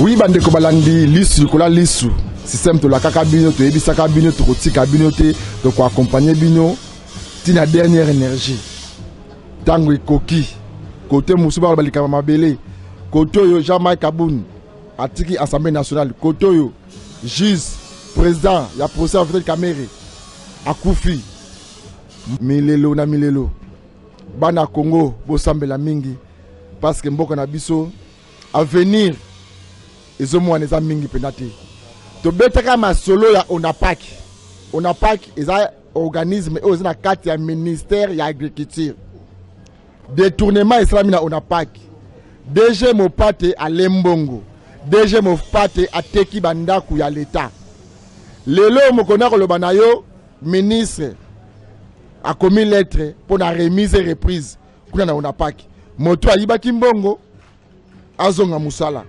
Oui bandeko balandi lisu likola lisu système tolakaka bino toyebisaka bino tokotika bino te tokoaccompagne bino ntina dernière énergie ntango ekoki kote mosusu baloba likambo mabele kote oyo jean mike kabuni atiki assemblée nationale kote oyo juge président ya procès ya vital kamere akufi milelo na milelo bana congo bosambela mingi parce que mboka na biso Avenir ezo mwana eza mingi penda te. Tobetaka masolo ya ONAPAC. ONAPAC eza organisme oyo eza na kati ya ministère ya agriculture. Detournement esalami na ONAPAC. DG Mopate alembongo. DG Mopate ateki bandaku ya l'État. Lelo mokoni akoloba na yo ministre akomi lettre mpo na remise et reprise kuna na unapaki moto ayibaki mbongo azonga mosala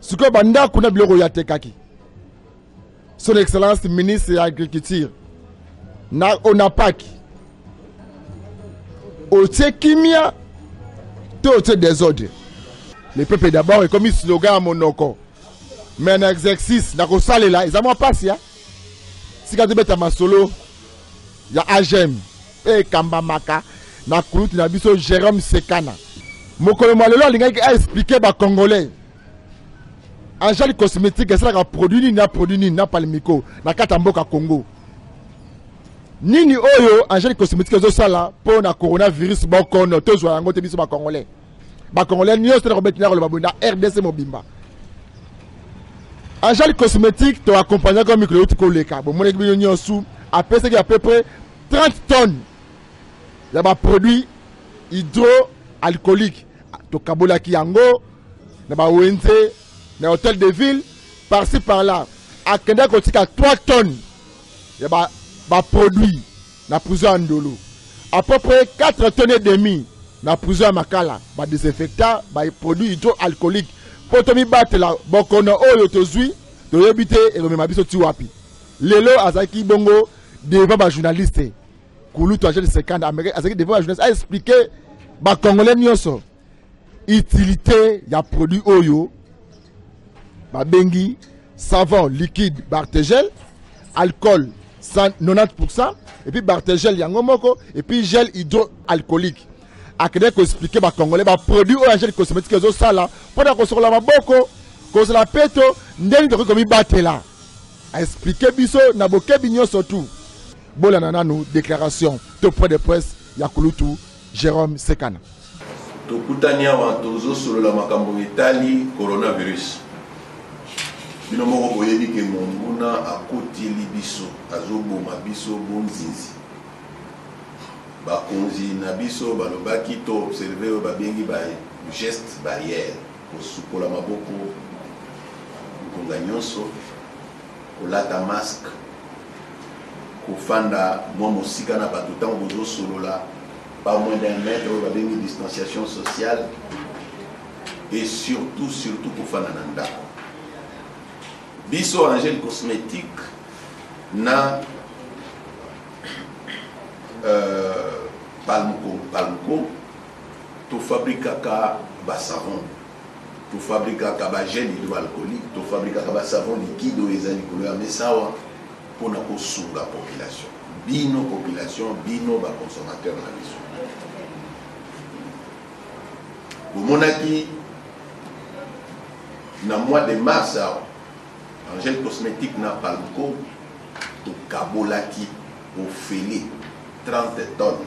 sikoyo bandako na biloko oyo atekaki son excellence ministre ya agriculture na onapaki otie kimia to otie desordre le peuple d'abord ekomi slogan ya monoko me na exercice na kosalela eza mwa mpasi ya tika tobeta masolo ya agm mpe ekambamaka na kulutu na biso Jerome Sekana. Mokolo mwa lelo alingaki aexplike bacongolais angel cosmétique esalaka produit nini na produit nini na palimiko na kati ya mboka congo nini oyo angel cosmétique ezosala mpo na coronavirus bokono tozwa yango te biso bacongolais bacongolais nyonso nakobeti nakoloba boye na rdc mobimba angel cosmétique toakompagnaka mikolo euti koleka bomonaki bino nyonso apesaki à peu près 30 tonnes ya ba produits hydroalcooliques tokabolaki yango na ba wenze na hôtel de ville par ci par là akendaki kotika 3 tonnes ya ba, ba produits na prison ya ndolo à peu près 4 tonnes et demi na prison ya makala ba désinfecta ba produits hydroalcooliques mpo tomibatela bokono oyo tozwi toyebi te ekomema biso ti wapi lelo azalaki bongo devant ba journaliste kulutu agent de second américain azalaki devant ba journaliste a expliquer ba congolais nyonso utilité ya produit oyo babengi savon liquide bartegel alcool 90 et puis bartegel yango moko et puis gel hydroalcoolique akendaki koexplike bacongolais baproduit oyo agel cosmétique ezosala mpo na kosokola maboko kozala peto ndenge tokoki komibatela A expliquer biso na bokebi nionso tout. Bolanda nanu declaration to point de presse ya kulutu Jerome Sekana. Tokutani awa tozo solola makambo etali coronavirus. Bino moko boyebi ke monguna akotili biso, azo boma biso bo nzinzi. Bakonzi na biso balobaki to observer oyo babengi ba gestes barrières. Kosukola maboko ngonga nyonso, kolata masque, kofanda mwa mosika na bato ntango bozosolola, pas moins d'un mètre, oyo babengi distanciation sociale, et surtout surtout kofanda na ndako. Biso Angel Cosmetique na euh, Palmco, Palmco To fabrikaka ba savon, to fabrikaka ba gel hydroalcoolique, to fabrikaka ba savon liquide oyo eza likolo ya mesa awa mpo na kosunga population. Bino population, bino ba consommateurs na biso. Bomonaki na mois de mars awa Angel Cosmetique na Palmco tokabolaki ofele 30 tonnes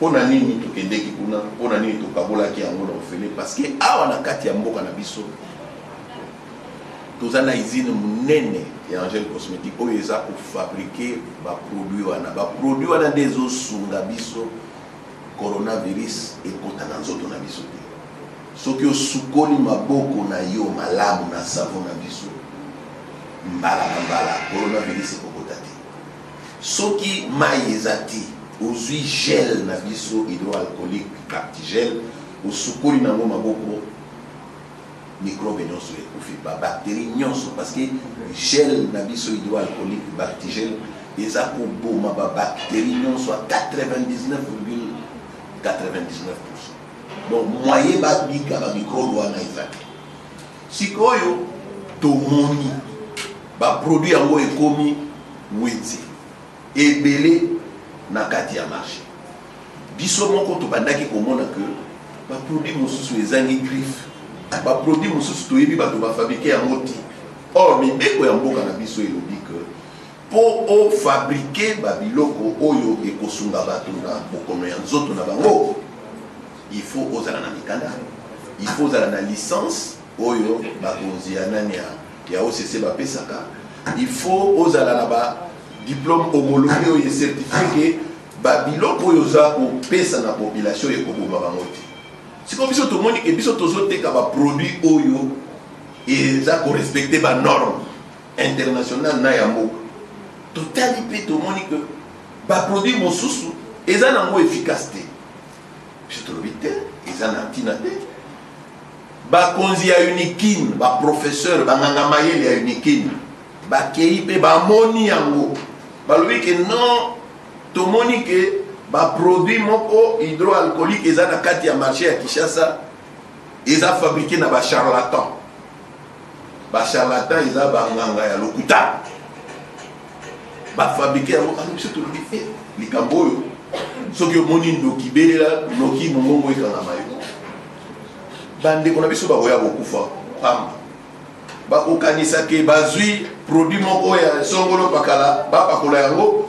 Pona nini tokendeki kuna? Pona nini tokabolaki yango na ofele? Parce que awa na kati ya mboka na biso toza na usine munene ya Angel Cosmetique oyo eza ko fabriquer ba produits wana. Ba produits wana nde ezo sunga biso coronavirus ekota na nzoto na biso te. Soki osukoli maboko na yo malamu na savon na biso mbala na mbala coronavirus ekokota te. Soki mayi eza te, ozui gel na biso hydroalcoolique Bactigel, osukoli na yango maboko, microbe nionso ekufi, ba bacteries nionso parce que gel na biso hydroalcoolique Bactigel eza koboma ba bacteries nionso à 99,99%. Donc moyen babika ba microbes wana eza te. Sikoyo tomoni ba produits yango ekomi wenze ebele na kati ya marche. Biso moko tobandaki komona que ba produits mosusu ezangi griffe, ba produits mosusu toyebi bato ba fabriquer yango te. Or mibeko ya mboka na biso elobi que mpo o fabriquer ba biloko oyo ekosunga bato na bokono ya nzoto na bango, Il faut ozala na mikanda, il faut ozala na licence oyo bakonzi ya nani ya ya OCC bapesaka, il faut ozala na ba diplôme homologué oyo ecertifie ke babiloko oyo oza kopesa na population ekoboma bango te sikoyo biso tomoni ke biso tozoteka baproduit oyo eza korespecte banorme international na ya mboka totali mpe tomoni ke baproduit mosusu eza nango efficace te Biso tolobi te, eza na ntina te. Bakonzi ya Unikin, ba professeur, banganga mayele ya Unikin, bakei mpe bamoni yango, balobi ke non, tomoni ke baproduit moko hydroalcoolique eza na kati ya marché ya Kinshasa eza fabriqué na ba charlatan Ba charlatan eza ba nganga ya lokuta. Ba fabriquer yango anu biso tolobi e eh, likambo oyo soki omoni ndoki belela noki mongongo ekangama yo. Bandeko na biso bakoya kokufa pamba. Bakokanisa ke bazwi produit moko ya songolo pakala bapakola yango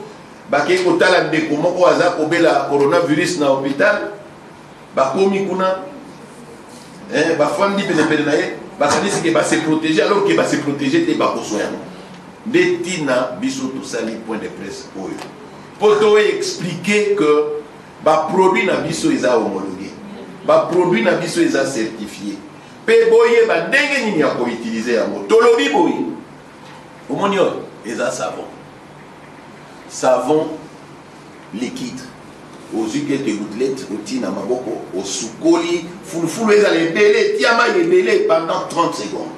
bakei kotala ndeko moko aza kobela coronavirus na hopital Bakomi kuna, eh, bafandi penepene na ye, bakanisi ke ba se proteger alors ke ba se proteger te, bakozwa yango. Nde ntina biso tosali point de presse oyo mpo to expliquer que baproduit na biso eza homologue, baproduit na biso eza certifie, mpe boyeba ndenge nini ya koutilize yango. Tolobi boye, omoni oyo eza savon savon liquide ozui quelques gouttelettes otii na maboko osukoli fulufulu ezala ebele tia mai ebele pendant 30 secondes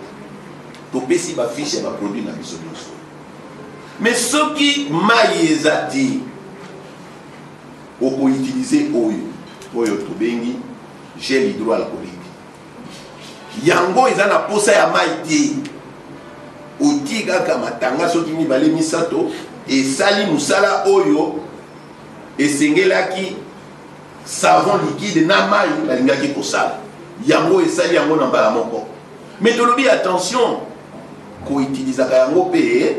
topesi bafiche ya baproduit na biso nyonso me soki mai eza te okoutilize oyo oyo tobengi gel hydroalcoolique yango eza na posa ya mai te otii kaka matanga soki mibale misato esali mosala oyo esengelaki savon liquide na mai balingaki kosala yango esali yango na mbala moko me tolobi attention koitilizaka yango mpe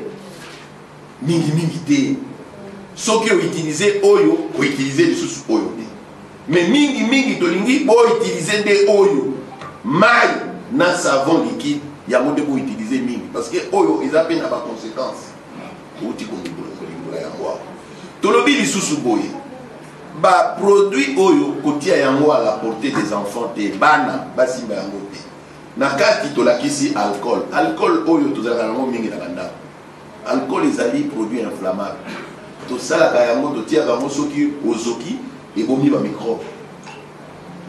mingi mingi te soki outilize oyo outilize lisusu oyo te me mingi mingi tolingi boutilize nde oyo mai na savon liquide yango nde boutilize mingi parce que oyo eza mpe na baconséquence outi kolimbola yango awa tolobi lisusu boye baproduit oyo kotia yango à la portée des enfants te bana basimba yango te na kati tolakisi alcool alcool oyo tozalaka yango mingi na bandako Alcool ezali produit inflammable. Tosalaka yango, totiyaka yango soki ozoki, ebomi ba microbes.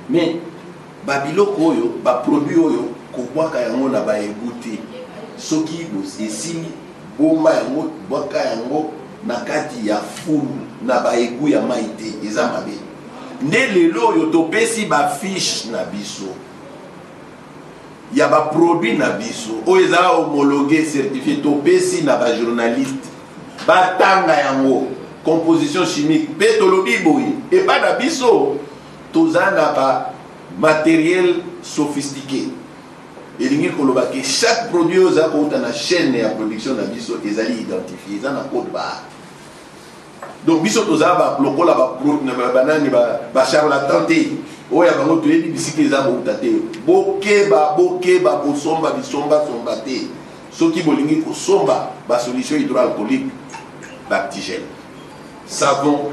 Mais ba biloko oyo, ba produits oyo, kobwaka yango na ba égouts te. Soki esili, bomba yango, bwaka yango na kati ya fulu, na ba égouts ya mayi te, eza mabe. Nde lelo oyo topesi ba fiches na biso. ya ba produits na biso oyo eza homologue certifie topesi na ba journaliste batanga yango composition chimique mpe tolobi boye epai na biso toza na ba materiel sophistiqué elingi koloba ke chaque produit oyo eza kouta na chaîne ya production na biso ezali identifie eza na code barre donc biso toza ba lokola ba banani ba, ba charlatan te oyo ya bango toyebi bisika eza kouta te bokeba bokeba kosomba bisombasomba te soki bolingi kosomba basolution hydroalcoolique bactigène savon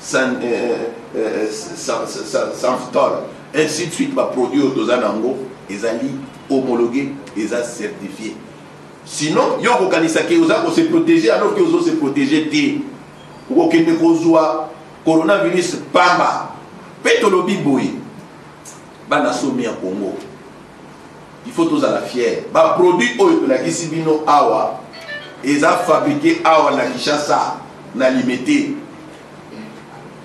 san, euh, euh, san, san, sanftol ainsi de suite baproduit oyo toza na yango ezali homologué eza certifié Sinon yo okokanisa ke oza ko se proteger alors ke ozo se proteger te. Okokende kozua coronavirus pamba. Pe tolobi boye bana somi ya Congo il faut tozala fier ba produits oyo tolakisi bino awa eza fabriquer awa na Kinshasa na limete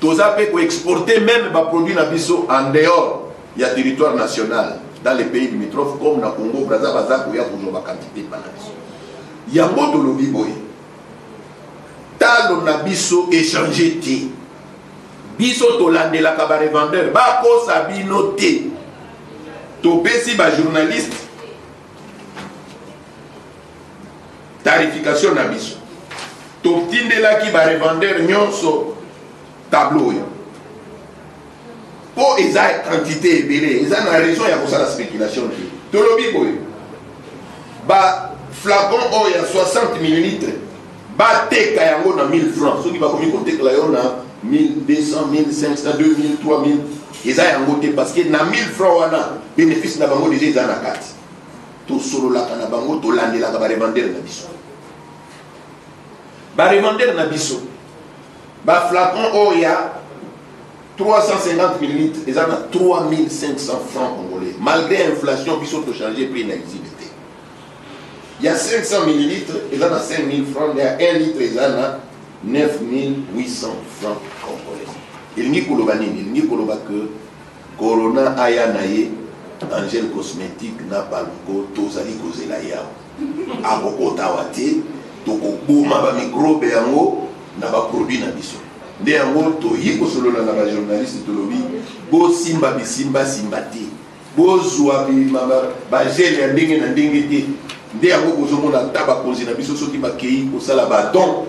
Toza pe ko exporter meme ba produits na biso en dehors ya territoire national dans les pays limitrophes comme na Congo Brazza baza koya kozwa ba quantité epa na biso. Yango tolobi boye talo na biso echange te biso tolandelaka ba revendeur bakosa bino te topesi ba journaliste tarification na biso totindelaki barevendeur nyonso tableau oyo mpo eza quantité ebele eza na raison ya kosala spéculation te tolobi boye baflacon oyo ya 60 millilitre bateka yango na 1000 francs soki bakomi kotekela yo na 1200 1500 2000 3000 eza yango te parce que na 1000 francs wana bénéfice na bango déjà eza na kati tosololaka na bango tolandelaka barevandere na biso barevandere na biso baflacon oyo ya 350 millilitre eza na 3500 francs congolais malgré inflation biso tochange prix na usine te ya 500 millilitre eza na 5000 francs ya 1 litre eza na 9800 francs congolais elingi koloba nini elingi koloba que Corona aya na ye Angel cosmetique na Paluco tozali kozela ye awa. Akokota awa te, tokoboma ba microbes yango na ba produits na biso. Nde yango toye kosolola na ba journalistes tolobi bosimba bisimba simba te, bozua ba gel ya ndenge na ndenge te. Nde yango bozomona ata bakonzi na biso soki bakeyi kosala ba dons,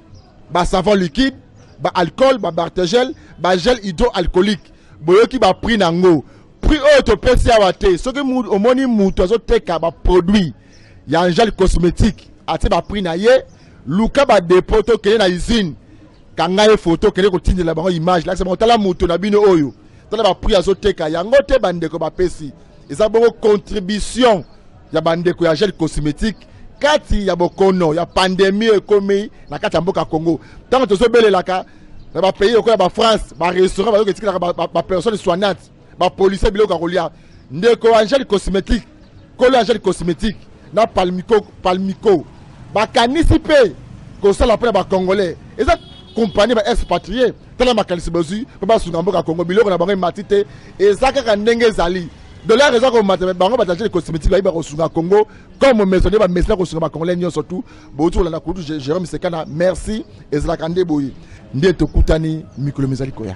ba savon liquide ba alcool ba bartegel ba gel hydroalcoolique boyoki ba prix na yango prix oyo topesi awa te soki omoni moto azoteka ba produit ya angel cosmétique atie ba prix na ye luka ba depot tokende na usine kanga ye foto kende kotindela bango image lakisa bango tala moto na bino oyo tala ba prix azoteka yango te bandeko bapesi eza bongo contribution ya bandeko ya gel cosmétique kati ya bokono ya pandemi ekomi na kati ya mboka Congo ntango tozobelelaka na bapays lokola bafrance barestaurant bayoka etikelaka bapersone soignante bapolisie biloko ya kolia ndeko ya angele cosmétique kolo ya angele cosmétique na palmico palmico bakanisi mpe kosala mpo na bacongolais eza kompani ba expatrié tala makanisi bozwi mpo basunga mboka congo biloko na bango emati te eza kaka ndenge ezali dollar eza komata me bango batache de cosmétique bayebi bakosunga congo comme maison nde bamesina kosunga bacongolais nyonso tu bouti kolanda kutu jérôme sekana merci ezalaka nde boye nde tokutani mikolo mizali koya